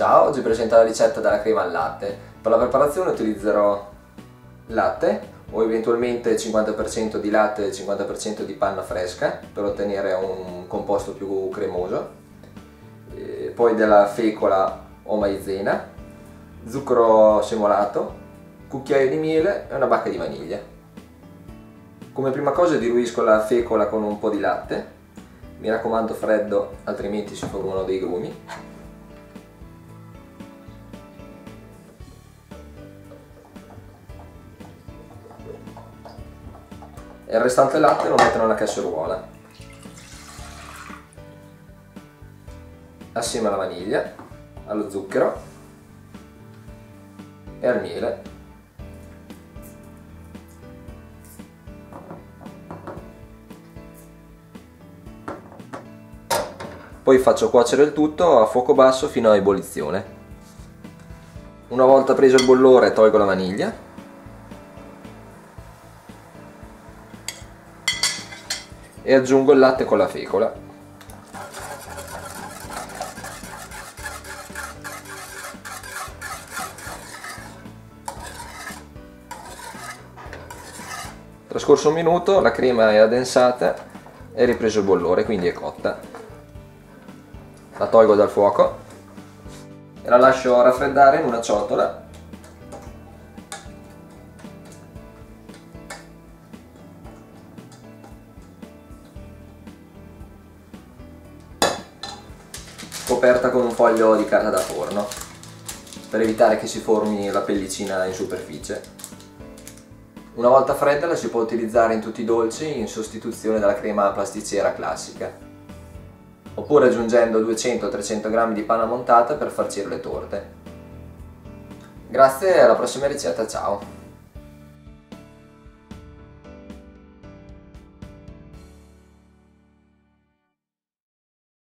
Ciao, oggi presento la ricetta della crema al latte. Per la preparazione utilizzerò latte o eventualmente 50% di latte e 50% di panna fresca per ottenere un composto più cremoso. E poi della fecola o maizena, zucchero semolato, cucchiaio di miele e una bacca di vaniglia. Come prima cosa diluisco la fecola con un po' di latte mi raccomando freddo altrimenti si formano dei grumi e il restante latte lo metto nella casseruola assieme alla vaniglia allo zucchero e al miele Poi faccio cuocere il tutto a fuoco basso fino a ebollizione. Una volta preso il bollore tolgo la vaniglia. E aggiungo il latte con la fecola. Trascorso un minuto la crema è addensata e ripreso il bollore, quindi è cotta la tolgo dal fuoco e la lascio raffreddare in una ciotola coperta con un foglio di carta da forno per evitare che si formi la pellicina in superficie una volta fredda la si può utilizzare in tutti i dolci in sostituzione della crema pasticcera classica oppure aggiungendo 200-300 g di panna montata per farcire le torte. Grazie alla prossima ricetta, ciao!